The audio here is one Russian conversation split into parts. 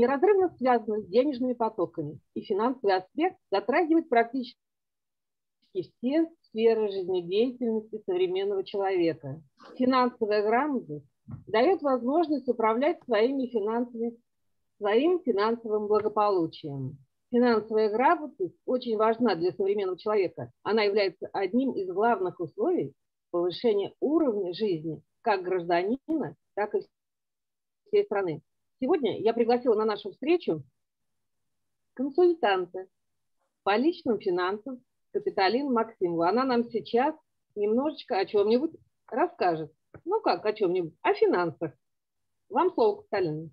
неразрывно связана с денежными потоками, и финансовый аспект затрагивает практически все сферы жизнедеятельности современного человека. Финансовая грамотность дает возможность управлять своими своим финансовым благополучием. Финансовая грамотность очень важна для современного человека. Она является одним из главных условий повышения уровня жизни как гражданина, так и всей страны. Сегодня я пригласила на нашу встречу консультанта по личным финансам Капиталин Максимову. Она нам сейчас немножечко о чем-нибудь расскажет. Ну как, о чем-нибудь? О финансах. Вам слово, Капиталина.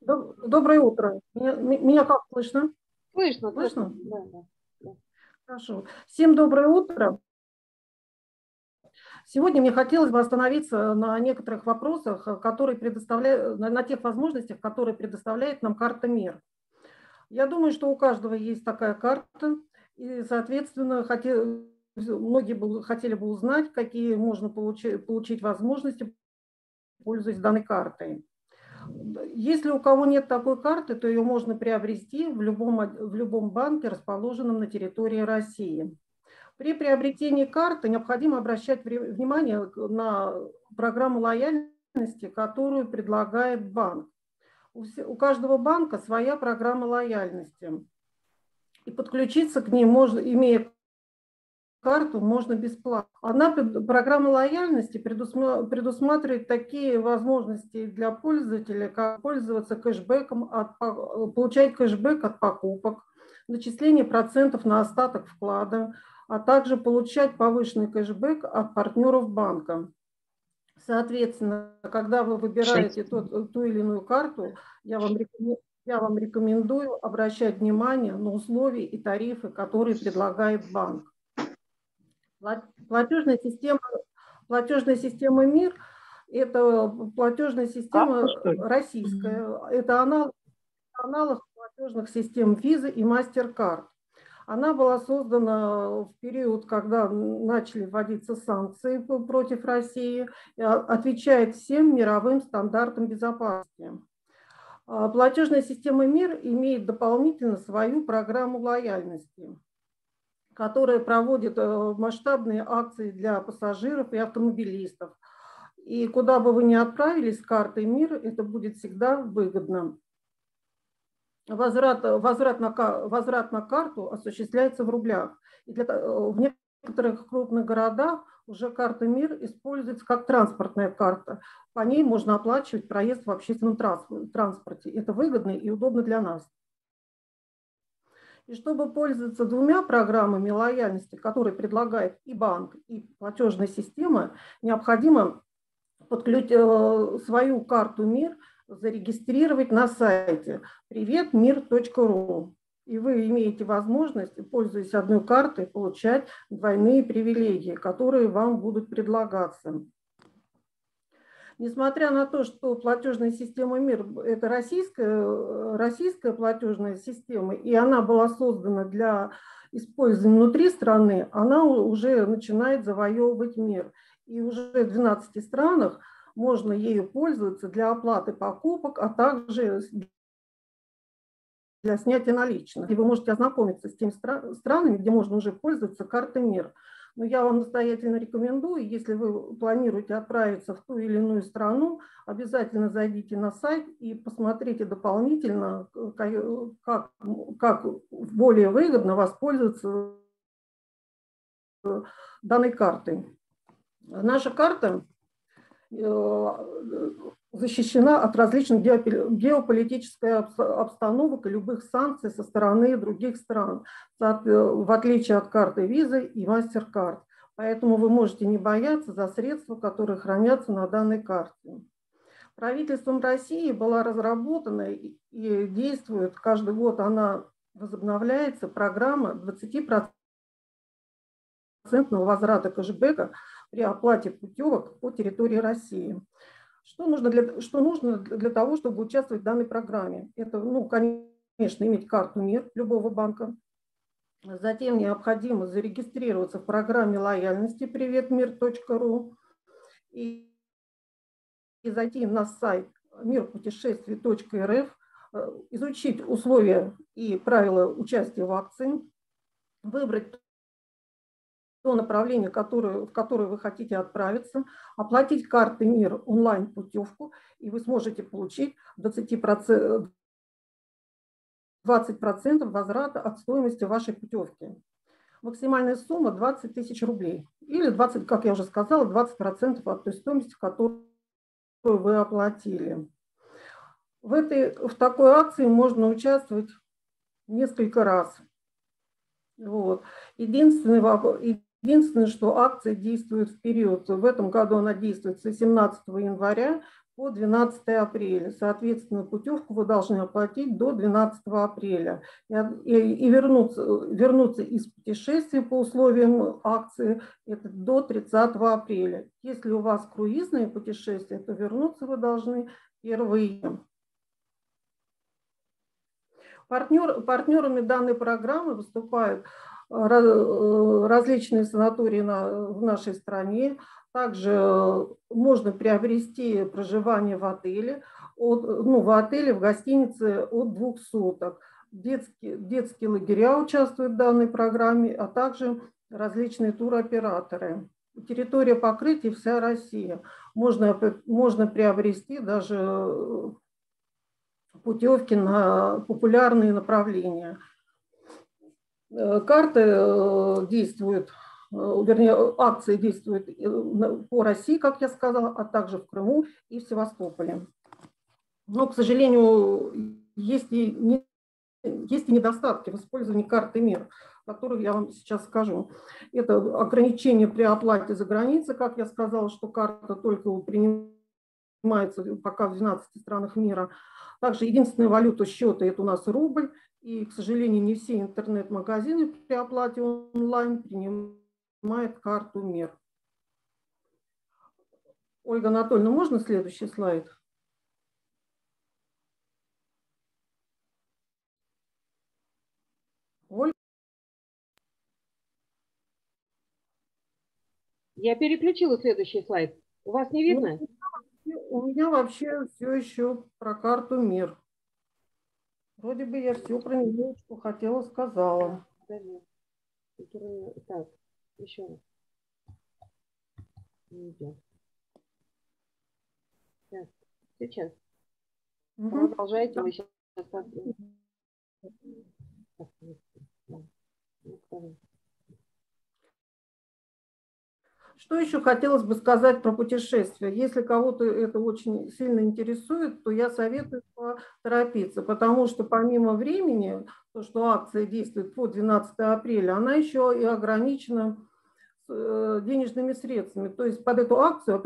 Доброе утро. Меня, меня как слышно? Слышно, слышно. Да, да, да. Хорошо. Всем доброе утро. Сегодня мне хотелось бы остановиться на некоторых вопросах, которые предоставляют, на тех возможностях, которые предоставляет нам карта МИР. Я думаю, что у каждого есть такая карта, и, соответственно, хотел, многие бы, хотели бы узнать, какие можно получить, получить возможности, пользуясь данной картой. Если у кого нет такой карты, то ее можно приобрести в любом, в любом банке, расположенном на территории России. При приобретении карты необходимо обращать внимание на программу лояльности, которую предлагает банк. У каждого банка своя программа лояльности. И подключиться к ней можно, имея карту, можно бесплатно. Она, программа лояльности предусматривает такие возможности для пользователя, как пользоваться кэшбэком, от, получать кэшбэк от покупок, начисление процентов на остаток вклада, а также получать повышенный кэшбэк от партнеров банка. Соответственно, когда вы выбираете тот, ту или иную карту, я вам, я вам рекомендую обращать внимание на условия и тарифы, которые предлагает банк. Платежная система, платежная система МИР – это платежная система а, российская. Это аналог, аналог платежных систем Visa и MasterCard. Она была создана в период, когда начали вводиться санкции против России, отвечает всем мировым стандартам безопасности. А, платежная система МИР имеет дополнительно свою программу лояльности, которая проводит э, масштабные акции для пассажиров и автомобилистов. И куда бы вы ни отправились с картой МИР, это будет всегда выгодно возврат, возврат, на, возврат на карту осуществляется в рублях. И для, в некоторых крупных городах уже карта МИР используется как транспортная карта. По ней можно оплачивать проезд в общественном транспорте. Это выгодно и удобно для нас. И чтобы пользоваться двумя программами лояльности, которые предлагает и банк, и платежная система, необходимо подключить э, свою карту МИР – зарегистрировать на сайте приветмир.ру. И вы имеете возможность, пользуясь одной картой, получать двойные привилегии, которые вам будут предлагаться. Несмотря на то, что платежная система МИР – это российская, российская платежная система, и она была создана для использования внутри страны, она уже начинает завоевывать мир. И уже в 12 странах – можно ею пользоваться для оплаты покупок, а также для снятия наличных. И вы можете ознакомиться с теми странами, где можно уже пользоваться картой МИР. Но я вам настоятельно рекомендую, если вы планируете отправиться в ту или иную страну, обязательно зайдите на сайт и посмотрите дополнительно, как, как более выгодно воспользоваться данной картой. Наша карта Э, защищена от различных геополитических обстановок и любых санкций со стороны других стран, в отличие от карты визы и MasterCard. Поэтому вы можете не бояться за средства, которые хранятся на данной карте. Правительством России была разработана и действует, каждый год она возобновляется, программа 20% возврата кэшбэка при оплате путевок по территории России. Что нужно для, что нужно для того, чтобы участвовать в данной программе? Это, ну, конечно, иметь карту МИР любого банка. Затем необходимо зарегистрироваться в программе лояльности приветмир.ру и, и зайти на сайт мирпутешествий.рф, э, изучить условия и правила участия в акции, выбрать то направление, которое, в которое вы хотите отправиться, оплатить карты МИР онлайн путевку, и вы сможете получить 20%, 20% возврата от стоимости вашей путевки. Максимальная сумма 20 тысяч рублей. Или 20, как я уже сказала, 20% от той стоимости, которую вы оплатили. В, этой, в такой акции можно участвовать несколько раз. Вот. Единственный, единственное, что акция действует в период, в этом году она действует с 18 января по 12 апреля. Соответственно, путевку вы должны оплатить до 12 апреля. И, и вернуться, вернуться из путешествия по условиям акции это до 30 апреля. Если у вас круизное путешествие, то вернуться вы должны 1 июня. Партнер, партнерами данной программы выступают различные санатории на, в нашей стране. Также можно приобрести проживание в отеле, от, ну, в отеле, в гостинице от двух суток. Детские, детские лагеря участвуют в данной программе, а также различные туроператоры. Территория покрытия вся Россия. Можно, можно приобрести даже путевки на популярные направления. Э, карты э, действуют, э, вернее, акции действуют по России, как я сказала, а также в Крыму и в Севастополе. Но, к сожалению, есть и, не, есть и недостатки в использовании карты МИР, которые я вам сейчас скажу. Это ограничение при оплате за границей, как я сказала, что карта только принимается пока в 12 странах мира – также единственная валюта счета – это у нас рубль. И, к сожалению, не все интернет-магазины при оплате онлайн принимают карту МИР. Ольга Анатольевна, можно следующий слайд? Ольга? Я переключила следующий слайд. У вас не видно? Ну, у меня вообще все еще про карту мир. Вроде бы я все про нее, что хотела, сказала. Так, еще раз. Так, сейчас. Угу. Продолжайте, вы сейчас. Что еще хотелось бы сказать про путешествия? Если кого-то это очень сильно интересует, то я советую торопиться, потому что помимо времени, то, что акция действует по 12 апреля, она еще и ограничена э, денежными средствами. То есть под эту акцию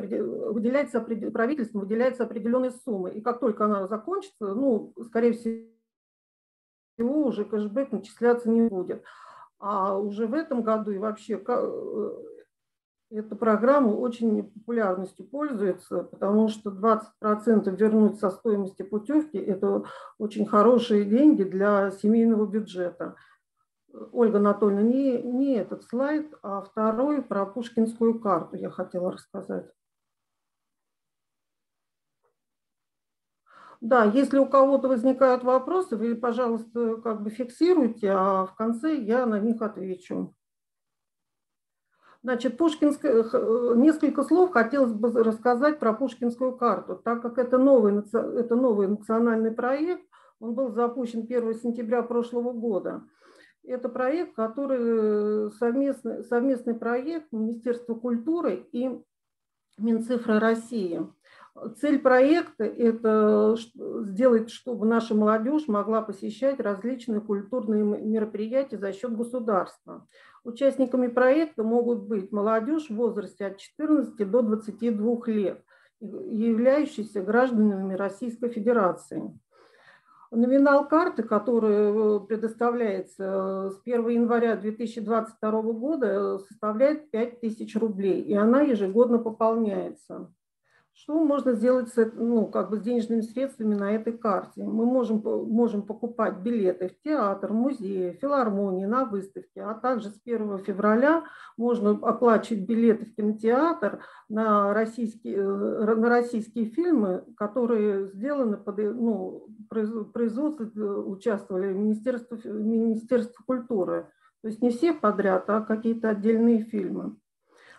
выделяется, правительством выделяется определенная сумма. И как только она закончится, ну, скорее всего, уже кэшбэк начисляться не будет. А уже в этом году и вообще э, эта программа очень популярностью пользуется, потому что 20% вернуть со стоимости путевки – это очень хорошие деньги для семейного бюджета. Ольга Анатольевна, не, не этот слайд, а второй про пушкинскую карту я хотела рассказать. Да, если у кого-то возникают вопросы, вы, пожалуйста, как бы фиксируйте, а в конце я на них отвечу. Значит, Пушкинская, э, несколько слов хотелось бы рассказать про Пушкинскую карту, так как это новый, это новый национальный проект, он был запущен 1 сентября прошлого года. Это проект, который э, совместный, совместный проект Министерства культуры и Минцифры России. Цель проекта – это сделать, чтобы наша молодежь могла посещать различные культурные мероприятия за счет государства. Участниками проекта могут быть молодежь в возрасте от 14 до 22 лет, являющиеся гражданами Российской Федерации. Номинал карты, который э, предоставляется э, с 1 января 2022 года, составляет 5000 рублей, и она ежегодно пополняется. Что можно сделать с, ну, как бы с денежными средствами на этой карте? Мы можем, можем покупать билеты в театр, музей, филармонии, на выставке, а также с 1 февраля можно оплачивать билеты в кинотеатр на российские, э, на российские фильмы, которые сделаны под ну, производство, э, участвовали в Министерстве, Министерстве культуры. То есть не все подряд, а какие-то отдельные фильмы.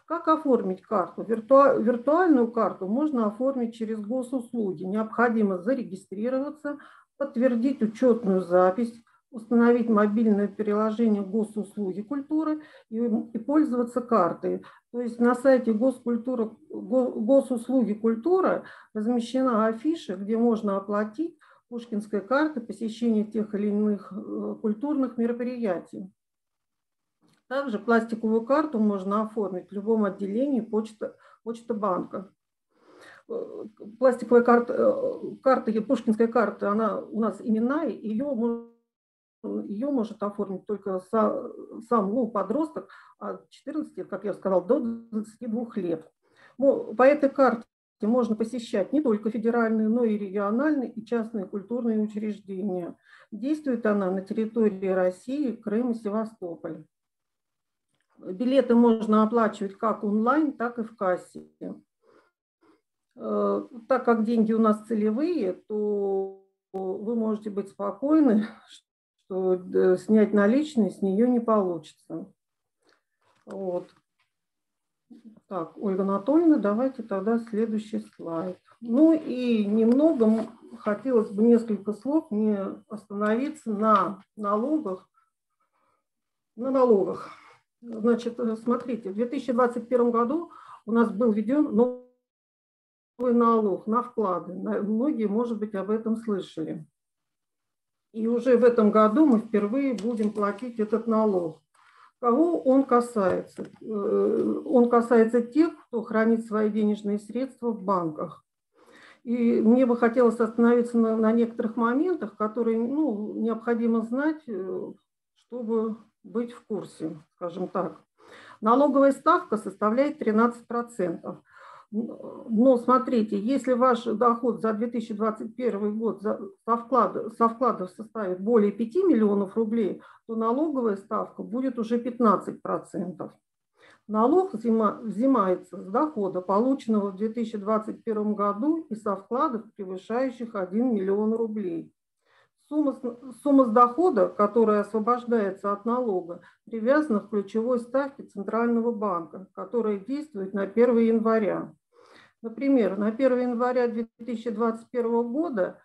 Как оформить карту? Вирту... Виртуальную карту можно оформить через госуслуги. Необходимо зарегистрироваться, подтвердить учетную запись, установить мобильное приложение госуслуги культуры и, и пользоваться картой. То есть на сайте госкультура, госуслуги культура размещена афиша, где можно оплатить пушкинской карты посещение тех или иных э, культурных мероприятий. Также пластиковую карту можно оформить в любом отделении почта, почта банка. Э, пластиковая карта, э, карта, пушкинская карта, она у нас именная, ее, ее может оформить только сам ну, подросток от 14, как я сказал, до 22 лет. По этой карте можно посещать не только федеральные, но и региональные и частные культурные учреждения. Действует она на территории России, Крым и Севастополь. Билеты можно оплачивать как онлайн, так и в кассе. Э, так как деньги у нас целевые, то вы можете быть спокойны, что э, снять наличные с нее не получится. Вот. Так, Ольга Анатольевна, давайте тогда следующий слайд. Ну и немного хотелось бы несколько слов мне остановиться на налогах. На налогах. Значит, э, смотрите, в 2021 году у нас был введен новый налог на вклады. Многие, может быть, об этом слышали. И уже в этом году мы впервые будем платить этот налог. Кого он касается? Э, он касается тех, кто хранит свои денежные средства в банках. И мне бы хотелось остановиться на, на некоторых моментах, которые ну, необходимо знать, э, чтобы быть в курсе, скажем так. Налоговая ставка составляет 13%. Но смотрите, если ваш доход за 2021 год со, вклада, со вкладов составит более 5 миллионов рублей, то налоговая ставка будет уже 15%. Налог взимается с дохода, полученного в 2021 году и со вкладов, превышающих 1 миллион рублей. Сумма, сумма с дохода, которая освобождается от налога, привязана к ключевой ставке Центрального банка, которая действует на 1 января. Например, на 1 января 2021 года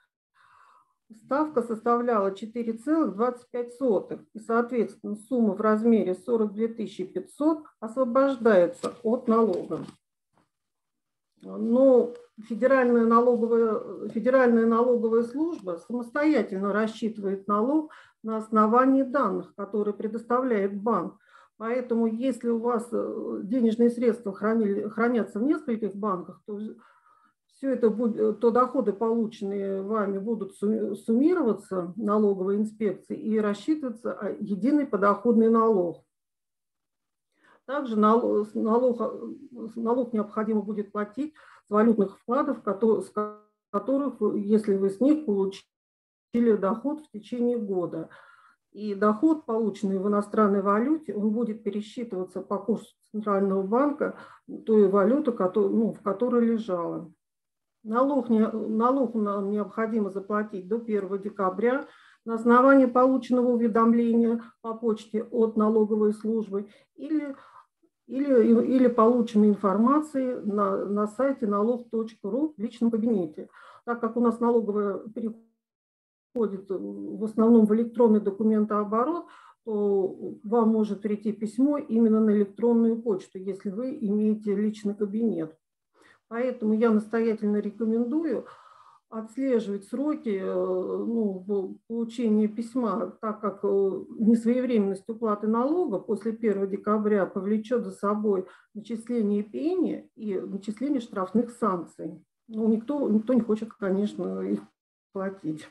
ставка составляла 4,25, и, соответственно, сумма в размере 42 500 освобождается от налога. Но Федеральная налоговая, Федеральная налоговая служба самостоятельно рассчитывает налог на основании данных, которые предоставляет банк. Поэтому если у вас э, денежные средства хранили, хранятся в нескольких банках, то все это будет, то доходы, полученные вами, будут суммироваться налоговой инспекции и рассчитываться единый подоходный налог. Также налог, налог, налог необходимо будет платить валютных вкладов, с которых, если вы с них получили доход в течение года. И доход, полученный в иностранной валюте, он будет пересчитываться по курсу Центрального банка той валюты, ну, в которой лежала. Налог, не, налог нам необходимо заплатить до 1 декабря на основании полученного уведомления по почте от налоговой службы или или, или полученной информации на, на сайте налог.ру в личном кабинете. Так как у нас налоговая переходит в основном в электронный документооборот, то вам может прийти письмо именно на электронную почту, если вы имеете личный кабинет. Поэтому я настоятельно рекомендую отслеживать сроки э, ну, получения письма, так как э, несвоевременность уплаты налога после 1 декабря повлечет за собой начисление пени и начисление штрафных санкций. Ну, никто, никто не хочет, конечно, их платить.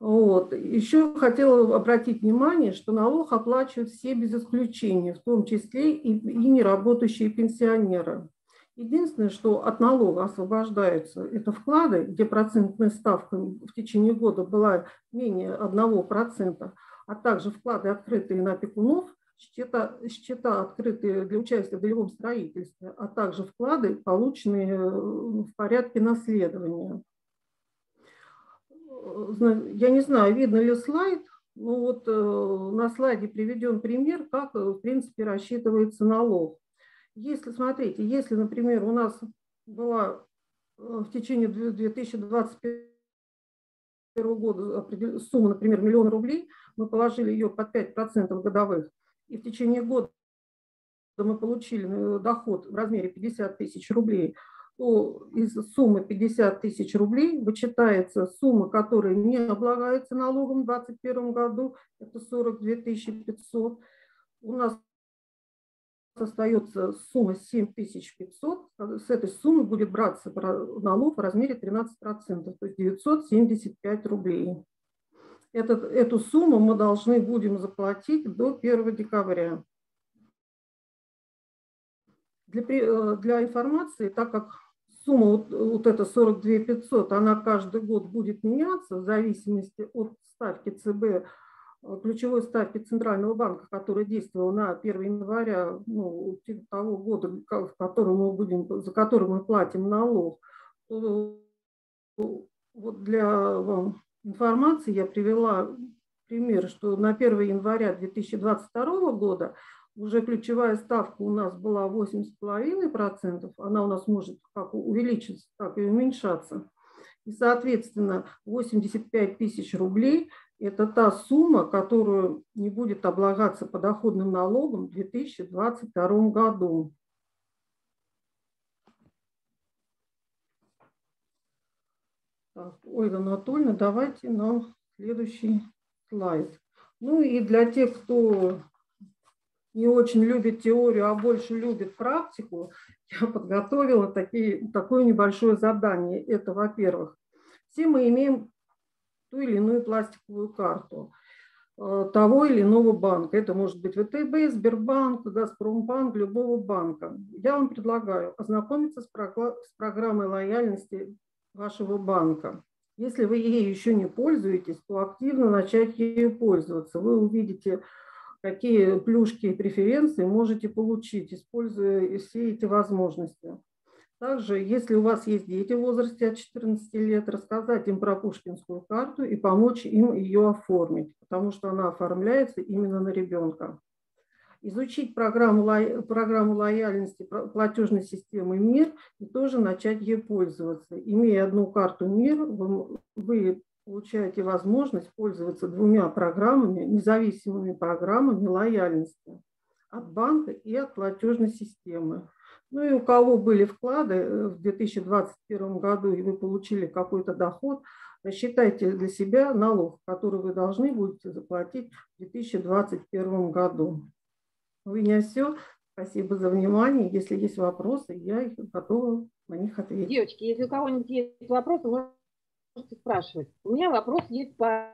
Вот. Еще хотела обратить внимание, что налог оплачивают все без исключения, в том числе и, и неработающие пенсионеры. Единственное, что от налога освобождаются, это вклады, где процентная ставка в течение года была менее 1%, а также вклады, открытые на опекунов, счета, счета открытые для участия в долевом строительстве, а также вклады, полученные э, в порядке наследования. Я не знаю, видно ли слайд, ну вот э, на слайде приведен пример, как, в принципе, рассчитывается налог. Если, смотрите, если, например, у нас была э, в течение 2021 года сумма, например, миллион рублей, мы положили ее под 5% годовых, и в течение года мы получили э, доход в размере 50 тысяч рублей, то из суммы 50 тысяч рублей вычитается сумма, которая не облагается налогом в 2021 году, это 42 500. У нас остается сумма 7500, с этой суммы будет браться налог в размере 13%, то есть 975 рублей. Этот, эту сумму мы должны будем заплатить до 1 декабря. Для, э, для информации, так как сумма вот, вот эта 42 500, она каждый год будет меняться в зависимости от ставки ЦБ Э, ключевой ставки Центрального банка, которая действовала на 1 января ну, того года, в котором мы будем, за который мы платим налог, то вот для информации я привела пример, что на 1 января 2022 года уже ключевая ставка у нас была 8,5%, она у нас может как увеличиться, так и уменьшаться. И, соответственно, 85 тысяч рублей – это та сумма, которую не будет облагаться подоходным налогом в 2022 году. Так, Ольга Анатольевна, давайте на следующий слайд. Ну и для тех, кто не очень любит теорию, а больше любит практику, я подготовила такие, такое небольшое задание. Это, во-первых, все мы имеем ту или иную пластиковую карту э, того или иного банка. Это может быть ВТБ, Сбербанк, Газпромбанк, любого банка. Я вам предлагаю ознакомиться с программой лояльности вашего банка. Если вы ей еще не пользуетесь, то активно начать ею пользоваться. Вы увидите, какие плюшки и преференции можете получить, используя все эти возможности. Также, если у вас есть дети в возрасте от 14 лет, рассказать им про Пушкинскую карту и помочь им ее оформить, потому что она оформляется именно на ребенка. Изучить программу, программу лояльности платежной системы МИР и тоже начать ей пользоваться. Имея одну карту МИР, вы, вы получаете возможность пользоваться двумя программами, независимыми программами лояльности от банка и от платежной системы. Ну и у кого были вклады э, в 2021 году, и вы получили какой-то доход, рассчитайте для себя налог, который вы должны будете заплатить в 2021 году. У меня все. Спасибо за внимание. Если есть вопросы, я их готова на них ответить. Девочки, если у кого-нибудь есть вопросы, можете спрашивать. У меня вопрос есть по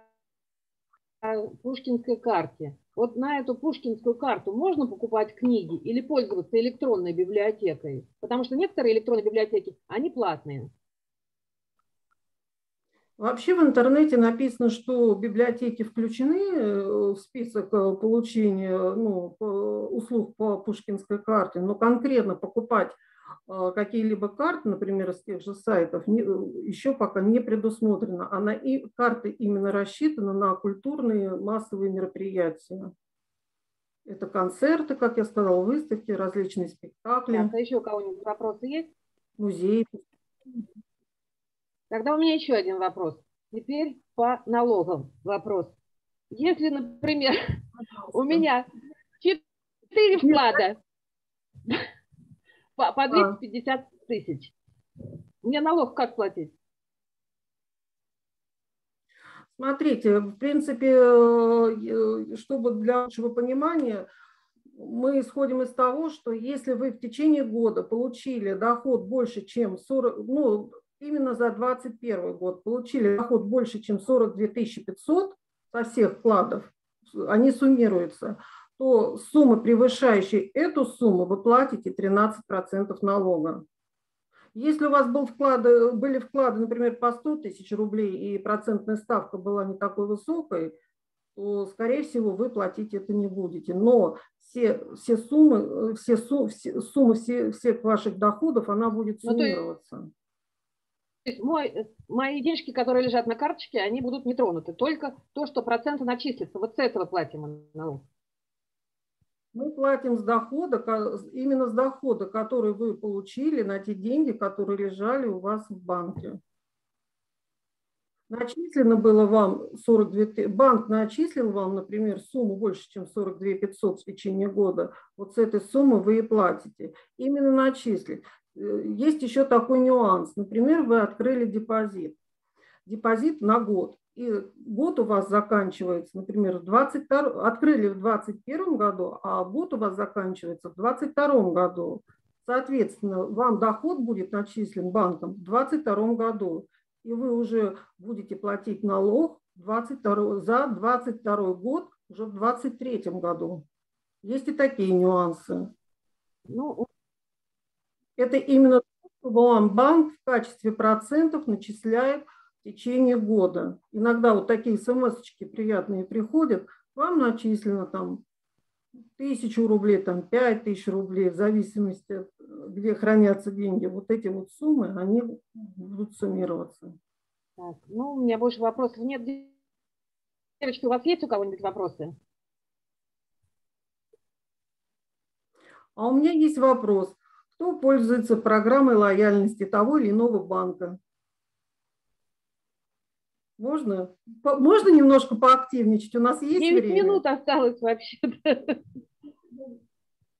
Пушкинской карте. Вот на эту пушкинскую карту можно покупать книги или пользоваться электронной библиотекой? Потому что некоторые электронные библиотеки, они платные. Вообще в интернете написано, что библиотеки включены э, в список э, получения ну, услуг по Пушкинской карте, но конкретно покупать какие-либо карты, например, с тех же сайтов, не, еще пока не предусмотрено. Она и карты именно рассчитаны на культурные массовые мероприятия. Это концерты, как я сказала, выставки, различные спектакли. Так, а еще у кого-нибудь вопросы есть? Музей. Тогда у меня еще один вопрос. Теперь по налогам вопрос. Если, например, у меня четыре вклада, по, по 250 тысяч. Мне налог как платить? Смотрите, в принципе, э, чтобы для лучшего понимания, мы исходим из того, что если вы в течение года получили доход больше, чем 40, ну, именно за 2021 год получили доход больше, чем 42 500 со всех вкладов, они суммируются, то суммы, превышающие эту сумму, вы платите 13% налога. Если у вас был вклад, были вклады, например, по 100 тысяч рублей, и процентная ставка была не такой высокой, то, скорее всего, вы платить это не будете. Но все, все суммы, все, все, суммы все, всех ваших доходов, она будет суммироваться. Ну, то есть мой, мои денежки, которые лежат на карточке, они будут не тронуты. Только то, что проценты начислятся. Вот с этого платим налог. Мы платим с дохода, именно с дохода, который вы получили на те деньги, которые лежали у вас в банке. Начислено было вам 42, банк начислил вам, например, сумму больше, чем 42 500 в течение года, вот с этой суммы вы и платите. Именно начислить. Э, есть еще такой нюанс. Например, вы открыли депозит. Депозит на год. И год у вас заканчивается, например, в 22, открыли в 2021 году, а год у вас заканчивается в 2022 году. Соответственно, вам доход будет начислен банком в 2022 году и вы уже будете платить налог 22, за 22 год уже в 23 году. Есть и такие нюансы. Ну, это именно то, что вам банк в качестве процентов начисляет в течение года. Иногда вот такие смс приятные приходят, вам начислено там тысячу рублей, там пять тысяч рублей, в зависимости, где хранятся деньги. Вот эти вот суммы, они будут суммироваться. Так, ну, у меня больше вопросов нет. Девочки, у вас есть у кого-нибудь вопросы? А у меня есть вопрос. Кто пользуется программой лояльности того или иного банка? Можно? Можно немножко поактивничать? У нас есть 9 время? минут осталось вообще-то.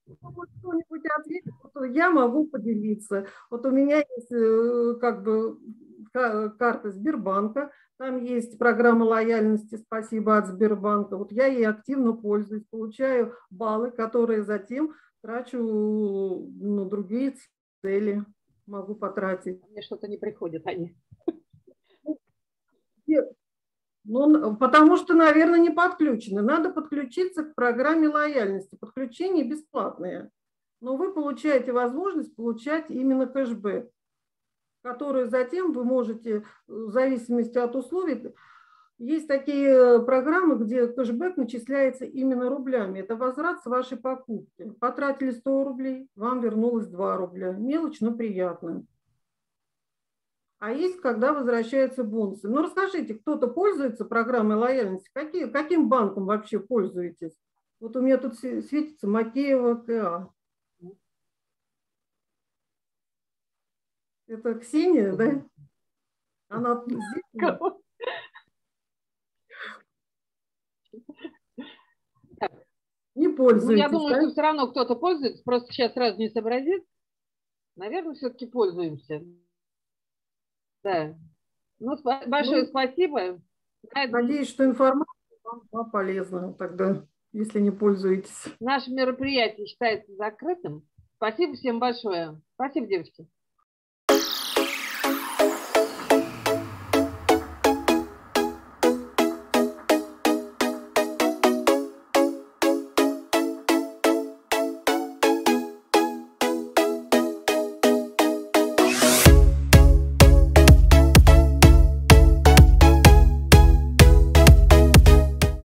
Кто-нибудь ответит, я могу поделиться. Вот у меня есть э, как бы карта Сбербанка, там есть программа лояльности «Спасибо от Сбербанка». Вот я ей активно пользуюсь, получаю баллы, которые затем трачу на другие цели, могу потратить. Мне что-то не приходит они. Ну, потому что, наверное, не подключены. Надо подключиться к программе лояльности. Подключение бесплатное. Но вы получаете возможность получать именно кэшбэк, который затем вы можете, в зависимости от условий, есть такие программы, где кэшбэк начисляется именно рублями. Это возврат с вашей покупки. Потратили 100 рублей, вам вернулось 2 рубля. Мелочь, но приятно а есть, когда возвращаются бонусы. Ну, расскажите, кто-то пользуется программой лояльности? Какие, каким банком вообще пользуетесь? Вот у меня тут светится Макеева КА. Это Ксения, да? Она здесь? Не пользуетесь, ну, я думаю, да? что все равно кто-то пользуется, просто сейчас сразу не сообразит. Наверное, все-таки пользуемся. Да. Ну, большое ну, спасибо. Надеюсь, что информация вам полезна тогда, если не пользуетесь. Наше мероприятие считается закрытым. Спасибо всем большое. Спасибо, девочки.